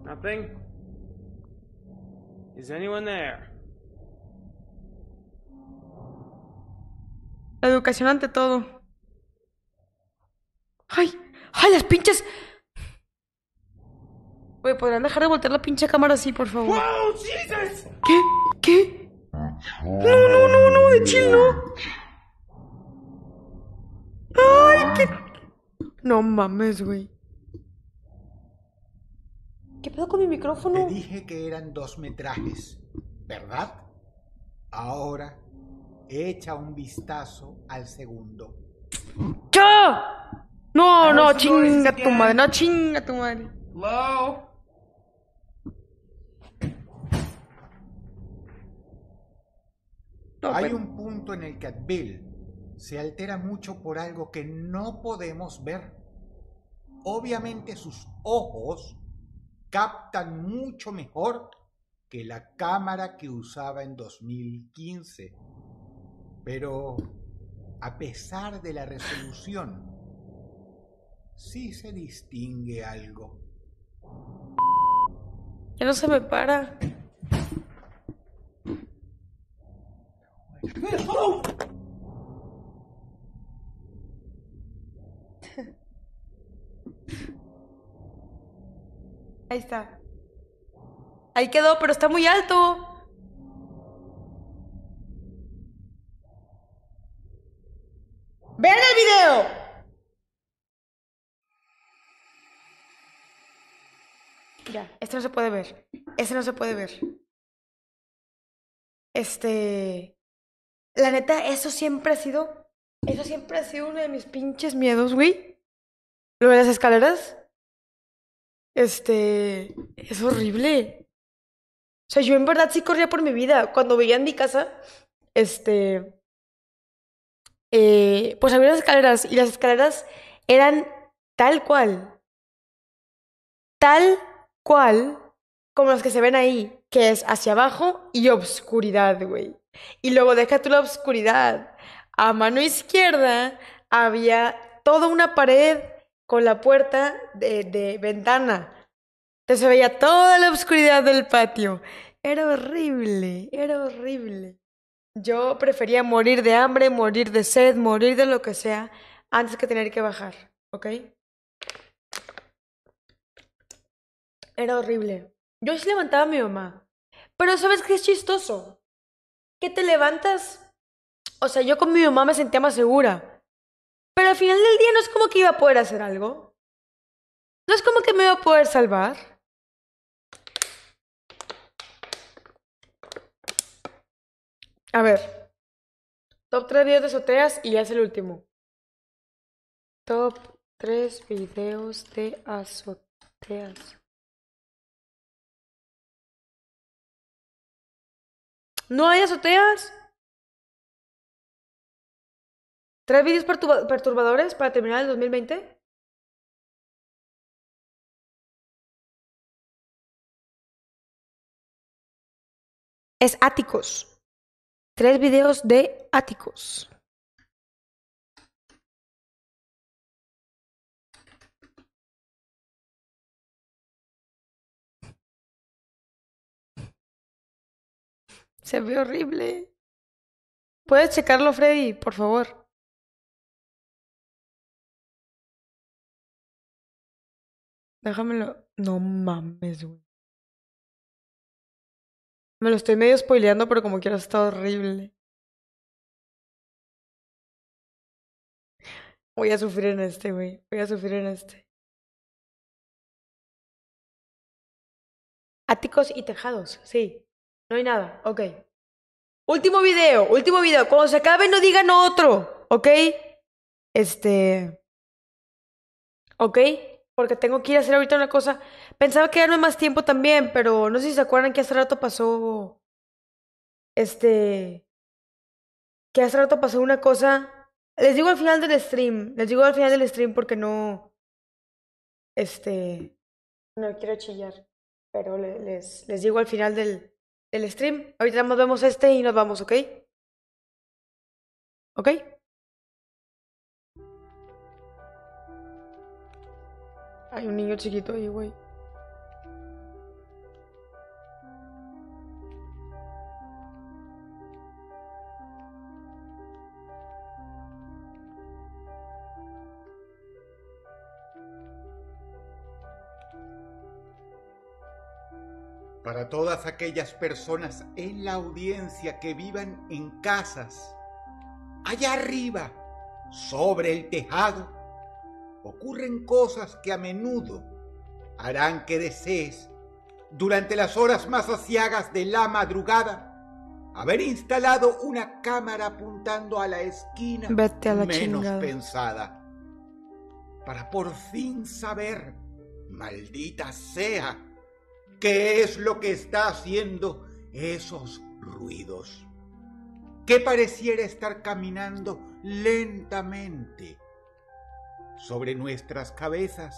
Nothing? Is anyone there? La educación ante todo. ¡Ay! ¡Ay, las pinches! Güey, ¿podrían dejar de voltear la pinche cámara así, por favor? Oh, Jesus! ¿Qué? ¿Qué? No, no, no, no, de chill no. ¡Ay, qué! No mames, güey. ¿Qué pedo con mi Te micrófono? dije que eran dos metrajes, ¿verdad? Ahora echa un vistazo al segundo. ¡Ya! No, no, chinga tu madre, no, chinga tu madre. Hello? No, Hay pero- un punto en el que Bill se altera mucho por algo que no podemos ver. Obviamente sus ojos captan mucho mejor que la cámara que usaba en 2015. Pero a pesar de la resolución, sí se distingue algo. Ya no se me para. Ahí está. Ahí quedó, pero está muy alto. ¡Vean el video! Ya, este no se puede ver. Este no se puede ver. Este. La neta, eso siempre ha sido. Eso siempre ha sido uno de mis pinches miedos, güey. Lo de las escaleras. Este. Es horrible. O sea, yo en verdad sí corría por mi vida. Cuando veía en mi casa. Este. eh, pues había las escaleras. Y las escaleras eran tal cual. Tal cual como las que se ven ahí, que es hacia abajo y obscuridad, güey. Y luego deja tú la obscuridad. A mano izquierda había toda una pared con la puerta de, de ventana. Entonces se veía toda la oscuridad del patio. Era horrible, era horrible. Yo prefería morir de hambre, morir de sed, morir de lo que sea, antes que tener que bajar, ¿ok? Era horrible. Yo sí levantaba a mi mamá. Pero ¿sabes qué es chistoso? Que te levantas. O sea, yo con mi mamá me sentía más segura. Pero al final del día no es como que iba a poder hacer algo. No es como que me iba a poder salvar. A ver. Top 3 videos de azoteas y ya es el último. Top 3 videos de azoteas. ¿No hay azoteas? ¿Tres vídeos perturba- perturbadores para terminar el 2020? Es áticos. Tres videos de áticos. Se ve horrible. ¿Puedes checarlo, Freddy, por favor? Déjamelo. No mames, güey. Me lo estoy medio spoileando, pero como quiera está horrible. Voy a sufrir en este, güey. Voy a sufrir en este. Áticos y tejados, sí. No hay nada, ok. Último video, último video. Cuando se acabe no digan otro, ¿ok? Este... ¿Ok? Porque tengo que ir a hacer ahorita una cosa. Pensaba que darme más tiempo también, pero no sé si se acuerdan que hace rato pasó... Este... Que hace rato pasó una cosa... Les digo al final del stream. Les digo al final del stream porque no... Este... No quiero chillar. Pero le- les, les digo al final del, del stream. Ahorita nos vemos este y nos vamos, ¿ok? ¿Ok? Hay un niño chiquito ahí, güey. Para todas aquellas personas en la audiencia que vivan en casas, allá arriba, sobre el tejado, ocurren cosas que a menudo harán que desees, durante las horas más aciagas de la madrugada, haber instalado una cámara apuntando a la esquina Vete a la menos chingada. pensada, para por fin saber, maldita sea, qué es lo que está haciendo esos ruidos, que pareciera estar caminando lentamente sobre nuestras cabezas.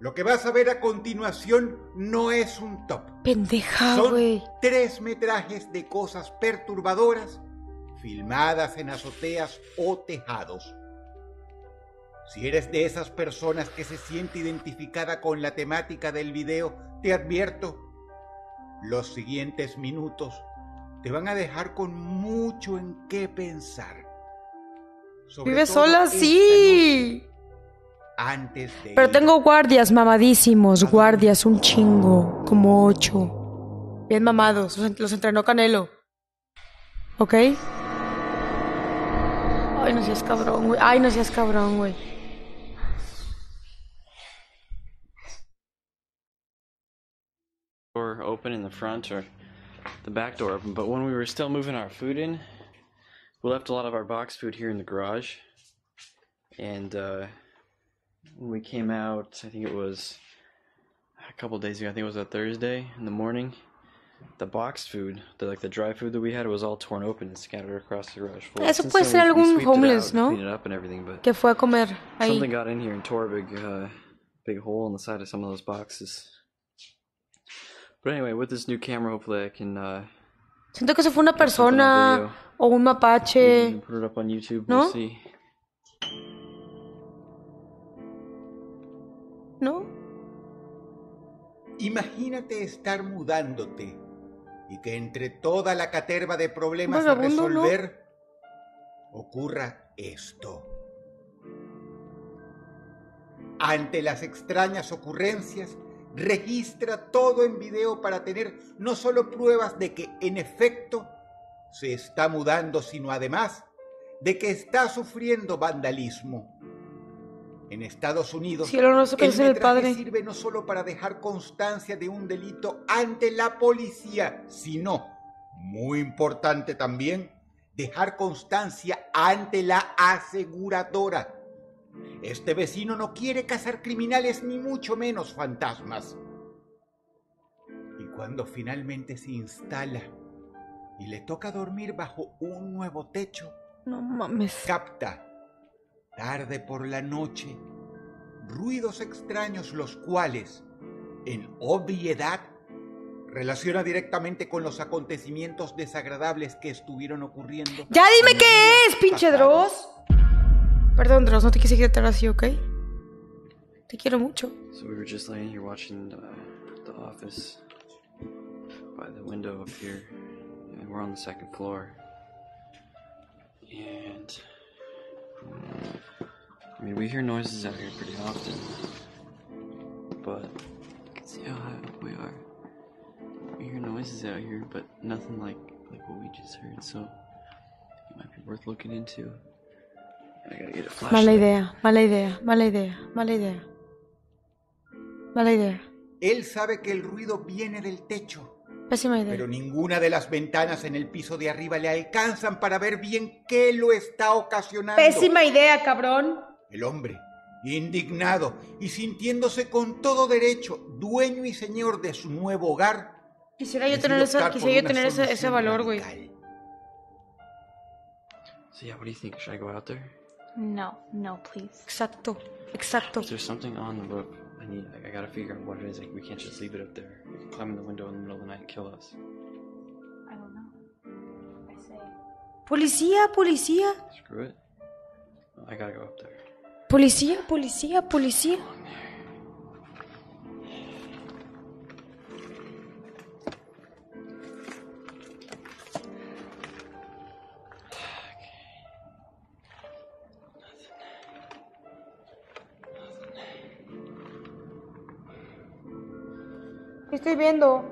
Lo que vas a ver a continuación no es un top. Pendeja, Son tres metrajes de cosas perturbadoras filmadas en azoteas o tejados. Si eres de esas personas que se siente identificada con la temática del video, te advierto, los siguientes minutos te van a dejar con mucho en qué pensar. Sobre ¿Vive sola? Sí. antes de Pero ir tengo guardias mamadísimos, guardias, un chingo, como ocho. Bien mamados, los entrenó Canelo. ¿Ok? Ay, no seas cabrón, güey. Ay, no seas cabrón, güey. Door open in the front or the back door open, but when we were still moving our food in, we left a lot of our box food here in the garage. And uh, when we came out, I think it was a couple days ago. I think it was a Thursday in the morning. The box food, the like the dry food that we had, was all torn open and scattered across the garage floor. Eso Since puede ser algún homeless, out, ¿no? Cleaned it up and everything, but Que fue a comer something got in here and tore a big, uh, big hole in the side of some of those boxes. But anyway, with this new camera, hopefully I can uh, Siento que se fue una persona o un mapache. we can put it up on YouTube. ¿No? We'll see. ¿No? Imagínate estar mudándote y que entre toda la caterva de problemas a resolver ocurra esto. Ante las extrañas ocurrencias, registra todo en video para tener no solo pruebas de que en efecto se está mudando, sino además de que está sufriendo vandalismo. En Estados Unidos, Cielo, no el padre. sirve no solo para dejar constancia de un delito ante la policía, sino, muy importante también, dejar constancia ante la aseguradora. Este vecino no quiere cazar criminales ni mucho menos fantasmas. Y cuando finalmente se instala y le toca dormir bajo un nuevo techo, No mames. capta, tarde por la noche, ruidos extraños los cuales, en obviedad, relaciona directamente con los acontecimientos desagradables que estuvieron ocurriendo. ¡Ya dime qué es, pinche. Dross! Perdón, Dross, no te quise así, ¿ok? Te quiero mucho. So we were just laying here watching uh, The Office by the window up here, and we're on the second floor. And I mean, we hear noises out here pretty often, but you can see how high up we are. We hear noises out here, but nothing like like what we just heard. So it might be worth looking into. Mala idea, mala idea, mala idea, mala idea. Mala idea. Él sabe que el ruido viene del techo, Pésima idea. pero ninguna de las ventanas en el piso de arriba le alcanzan para ver bien qué lo está ocasionando. Pésima idea, cabrón. El hombre, indignado y sintiéndose con todo derecho dueño y señor de su nuevo hogar, Quisiera yo tener, esa, quisiera yo tener ese, ese valor, güey. Should I go out there? No, no, please. Exacto, exacto. Is there something on the roof? I need. Like, I gotta figure out what it is. Like, we can't just leave it up there. It could climb in the window in the middle of the night and kill us. I don't know. I say. Policía, policía. Screw it. I gotta go up there. Policía, policía, policía. Viendo?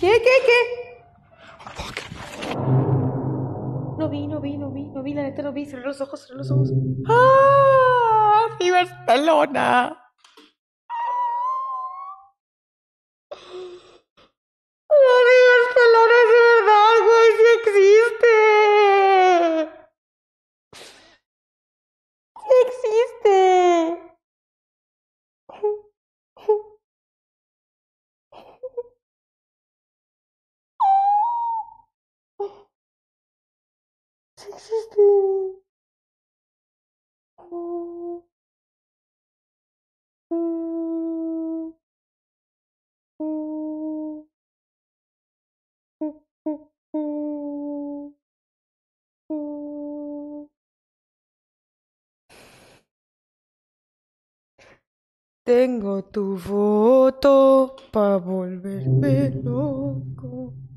¿Qué, qué, qué? No vi, no vi, no vi, no vi, la neta no vi. Cerré los ojos, cerré los ojos. ¡Ah! ¡Mi Barcelona! ¡Ah, mi Barcelona es de verdad, güey! ¡Sí existe! ¡Sí existe! ¡Sí Tengo tu foto para volverme loco.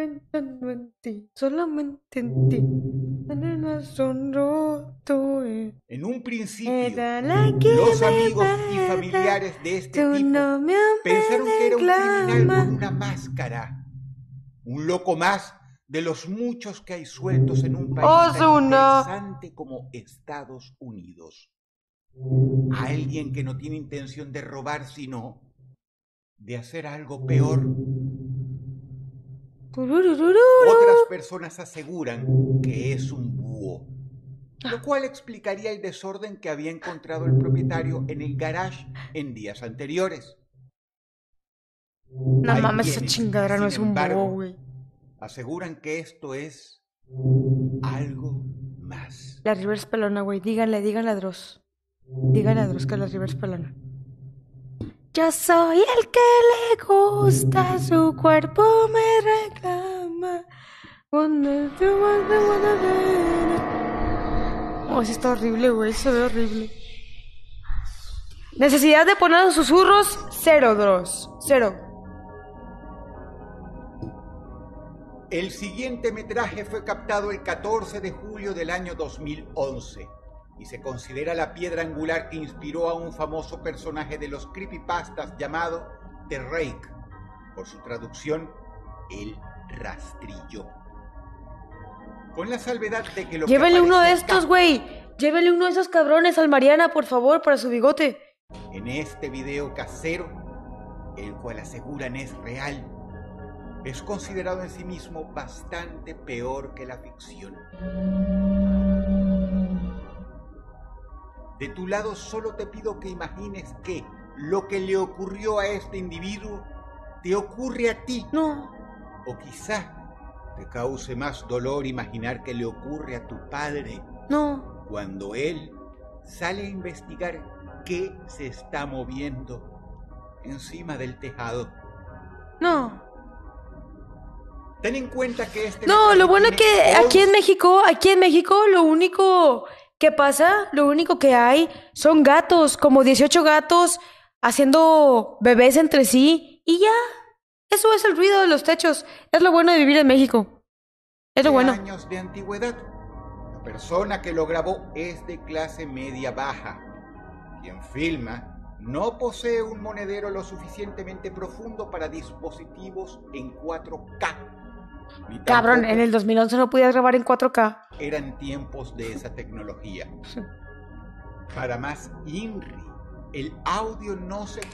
Pensando en ti, solamente en ti. En el corazón roto. eh. En un principio, los amigos y familiares de este tipo no pensaron que era un criminal con una máscara. Un loco más de los muchos que hay sueltos en un país tan Ozuna. interesante como Estados Unidos. Alguien que no tiene intención de robar, sino de hacer algo peor. Otras personas aseguran que es un búho, lo cual explicaría el desorden que había encontrado el propietario en el garage en días anteriores. No Hay mames, esa chingadera no es un embargo, bobo, güey. Aseguran que esto es algo más. La Rivers pelona, güey. Díganle, díganle a Dross. Díganle a Dross que la Rivers pelona. Yo soy el que le gusta, su cuerpo me reclama. Oh, sí está horrible, güey. Se ve horrible. Necesidad de poner los susurros, cero, Dross. Cero. El siguiente metraje fue captado el 14 de julio del año 2011 y se considera la piedra angular que inspiró a un famoso personaje de los creepypastas llamado The Rake, por su traducción, el rastrillo. Con la salvedad de que lo que Llévele uno de estos, güey. Llévele uno de esos cabrones al Mariana, por favor, para su bigote. En este video casero, el cual aseguran es real, es considerado en sí mismo bastante peor que la ficción. De tu lado solo te pido que imagines que lo que le ocurrió a este individuo te ocurre a ti. No. O quizá te cause más dolor imaginar que le ocurre a tu padre No. cuando él sale a investigar qué se está moviendo encima del tejado. No. Ten en cuenta que este No, lo bueno es que aquí en 11 México, aquí en México, lo único que pasa, lo único que hay son gatos, como 18 gatos haciendo bebés entre sí y ya. Eso es el ruido de los techos. Es lo bueno de vivir en México. Es lo bueno. años de antigüedad. La persona que lo grabó es de clase media baja. Quien filma no posee un monedero lo suficientemente profundo para dispositivos en 4K. Cabrón, en el 2011 no podías grabar en 4K. eran tiempos de esa tecnología. Para más INRI, el audio no se